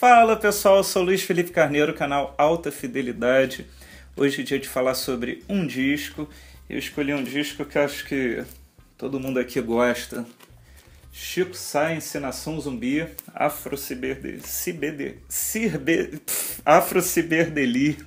Fala pessoal, eu sou Luiz Felipe Carneiro, canal Alta Fidelidade. Hoje é dia de falar sobre um disco. Eu escolhi um disco que acho que todo mundo aqui gosta. Chico Science, Nação Zumbi, Afro Ciberde, Ciberde, Afro Ciberdeli.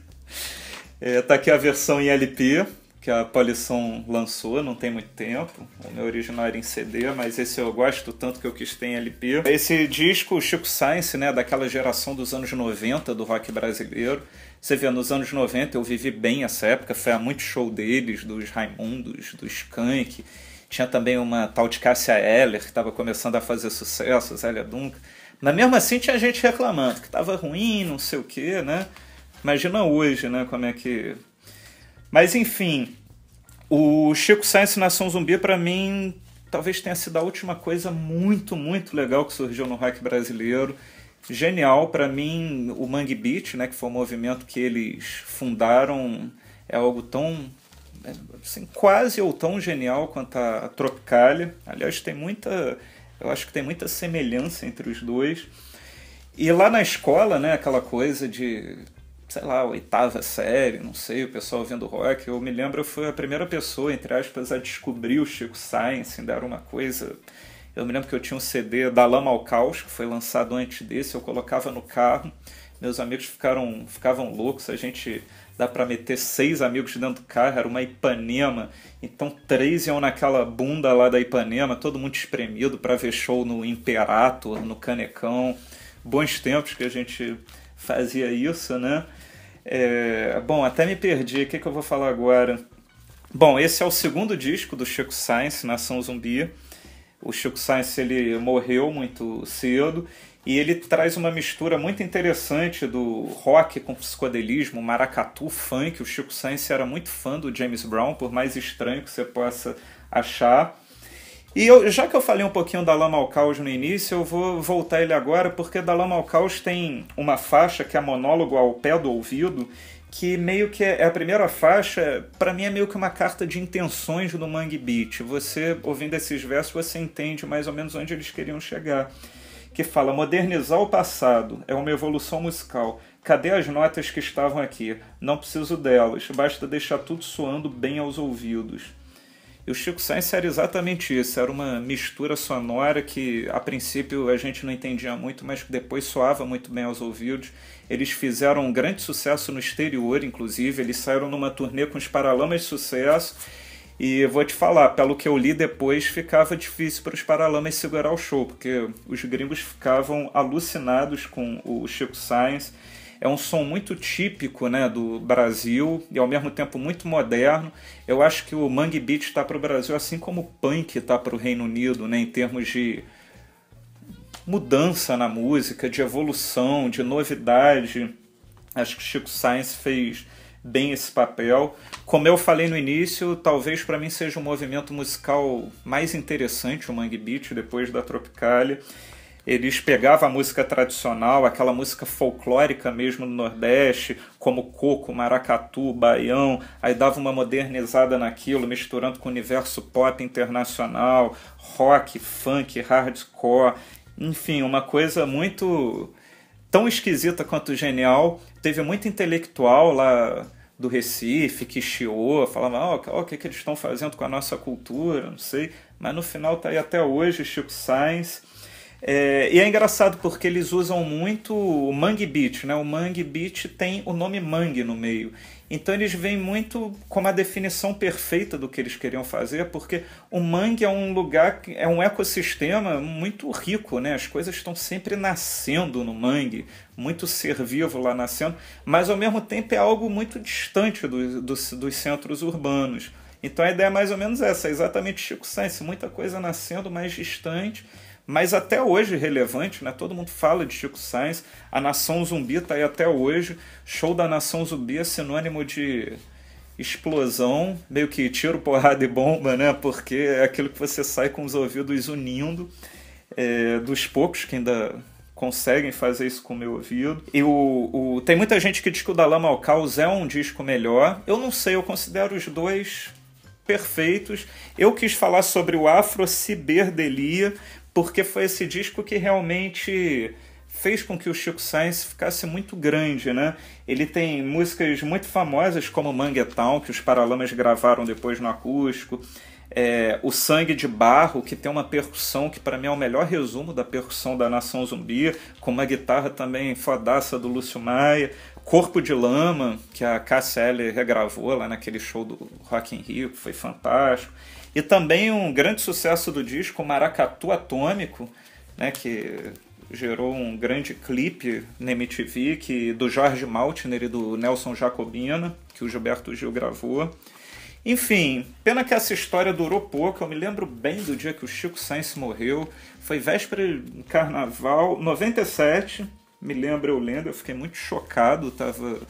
É, tá aqui a versão em LP, que a Polisson lançou, não tem muito tempo. O meu original era em CD, mas esse eu gosto tanto que eu quis ter em LP. Esse disco, o Chico Science, né, daquela geração dos anos 90 do rock brasileiro. Você vê, nos anos 90 eu vivi bem essa época, foi a muito show deles, dos Raimundos, do Skank. Tinha também uma tal de Cássia Eller, que estava começando a fazer sucesso, Zélia Duncan. Mas mesmo assim tinha gente reclamando que estava ruim, não sei o quê, né? Imagina hoje, né, como é que mas enfim, o Chico Science Nação Zumbi, para mim, talvez tenha sido a última coisa muito, muito legal que surgiu no rock brasileiro. Genial, para mim, o Mangue Beat, né, que foi o movimento que eles fundaram, é algo tão assim, quase ou tão genial quanto a Tropicália. Aliás, tem muita, eu acho que tem muita semelhança entre os dois. E lá na escola, né, aquela coisa de sei lá, oitava série, não sei, o pessoal vendo rock. Eu me lembro, eu fui a primeira pessoa, entre aspas, a descobrir o Chico Science, ainda era uma coisa. Eu me lembro que eu tinha um CD da Lama ao Caos, que foi lançado antes desse, eu colocava no carro. Meus amigos ficaram, ficavam loucos, a gente dá para meter seis amigos dentro do carro, era uma Ipanema, então três iam naquela bunda lá da Ipanema, todo mundo espremido para ver show no Imperator, no Canecão. Bons tempos que a gente fazia isso, né? É, bom, até me perdi. O que, que eu vou falar agora? Bom, esse é o segundo disco do Chico Science, Nação Zumbi. O Chico Science ele morreu muito cedo e ele traz uma mistura muito interessante do rock com psicodelismo, maracatu, funk. O Chico Science era muito fã do James Brown, por mais estranho que você possa achar. E eu, já que eu falei um pouquinho da Lama ao Caos no início, eu vou voltar ele agora, porque da Lama ao Caos tem uma faixa que é monólogo ao pé do ouvido, que meio que é a primeira faixa, para mim é meio que uma carta de intenções do Mangue Beat. Você, ouvindo esses versos, você entende mais ou menos onde eles queriam chegar. Que fala, modernizar o passado é uma evolução musical. Cadê as notas que estavam aqui? Não preciso delas, basta deixar tudo soando bem aos ouvidos. E o Chico Science era exatamente isso, era uma mistura sonora que a princípio a gente não entendia muito, mas que depois soava muito bem aos ouvidos. Eles fizeram um grande sucesso no exterior, inclusive, eles saíram numa turnê com os Paralamas de Sucesso. E vou te falar, pelo que eu li depois, ficava difícil para os Paralamas segurar o show, porque os gringos ficavam alucinados com o Chico Science é um som muito típico né, do Brasil e ao mesmo tempo muito moderno. Eu acho que o Mangue Beat está para o Brasil assim como o punk está para o Reino Unido, né, em termos de mudança na música, de evolução, de novidade. Acho que o Chico Science fez bem esse papel. Como eu falei no início, talvez para mim seja o movimento musical mais interessante, o Mangue Beat, depois da Tropicália. Eles pegavam a música tradicional, aquela música folclórica mesmo no Nordeste, como coco, maracatu, baião, aí dava uma modernizada naquilo, misturando com o universo pop internacional, rock, funk, hardcore, enfim, uma coisa muito tão esquisita quanto genial. Teve muito intelectual lá do Recife que chiou, falava, ó, oh, o que, que eles estão fazendo com a nossa cultura, não sei, mas no final tá aí até hoje Chico Sainz é, e é engraçado porque eles usam muito o Mangue Beach, né? O Mangue Beach tem o nome Mangue no meio. Então eles veem muito como a definição perfeita do que eles queriam fazer, porque o mangue é um lugar, é um ecossistema muito rico, né? As coisas estão sempre nascendo no mangue, muito ser vivo lá nascendo, mas ao mesmo tempo é algo muito distante do, do, dos centros urbanos. Então a ideia é mais ou menos essa, é exatamente Chico Science, muita coisa nascendo mais distante mas até hoje relevante, né? Todo mundo fala de Chico Sainz, a Nação Zumbi está aí até hoje. Show da Nação Zumbi é sinônimo de explosão, meio que tiro, porrada e bomba, né? Porque é aquilo que você sai com os ouvidos unindo, é, dos poucos que ainda conseguem fazer isso com o meu ouvido. E o, o, tem muita gente que diz que o da Lama ao Caos é um disco melhor. Eu não sei, eu considero os dois perfeitos. Eu quis falar sobre o Afro Ciberdelia, porque foi esse disco que realmente fez com que o Chico Science ficasse muito grande, né? Ele tem músicas muito famosas como Manguetown, que os Paralamas gravaram depois no acústico, é, o Sangue de Barro, que tem uma percussão que para mim é o melhor resumo da percussão da Nação Zumbi, com uma guitarra também fodaça do Lúcio Maia, Corpo de Lama, que a KCL regravou lá naquele show do Rock in Rio, que foi fantástico. E também um grande sucesso do disco, Maracatu Atômico, né, que gerou um grande clipe na MTV que, do Jorge Maltner e do Nelson Jacobina, que o Gilberto Gil gravou. Enfim, pena que essa história durou pouco. Eu me lembro bem do dia que o Chico Sainz morreu. Foi véspera de carnaval, 97. Me lembro eu lendo, eu fiquei muito chocado. Tava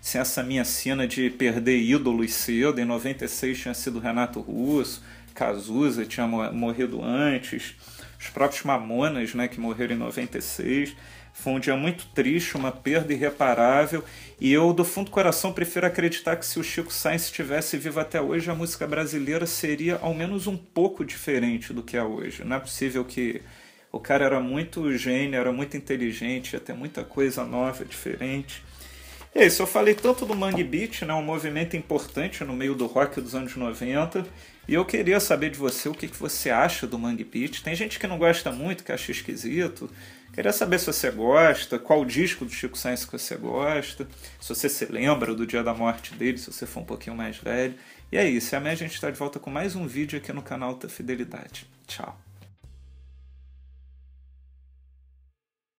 sem essa minha cena de perder ídolos cedo. Em 96 tinha sido Renato Russo, Cazuza tinha morrido antes, os próprios Mamonas, né, que morreram em 96. Foi um dia muito triste, uma perda irreparável, e eu, do fundo do coração, prefiro acreditar que se o Chico Sainz estivesse vivo até hoje, a música brasileira seria ao menos um pouco diferente do que é hoje. Não é possível que o cara era muito gênio, era muito inteligente, ia ter muita coisa nova, diferente. É isso, eu falei tanto do Mangue Beat, né, um movimento importante no meio do rock dos anos 90, e eu queria saber de você o que, que você acha do Mangue Beat. Tem gente que não gosta muito, que acha esquisito, Queria saber se você gosta, qual disco do Chico Sainz que você gosta, se você se lembra do dia da morte dele, se você for um pouquinho mais velho. E é isso, e amanhã a gente está de volta com mais um vídeo aqui no canal da Fidelidade. Tchau!